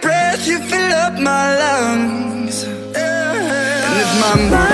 breath, you fill up my lungs. And if my mind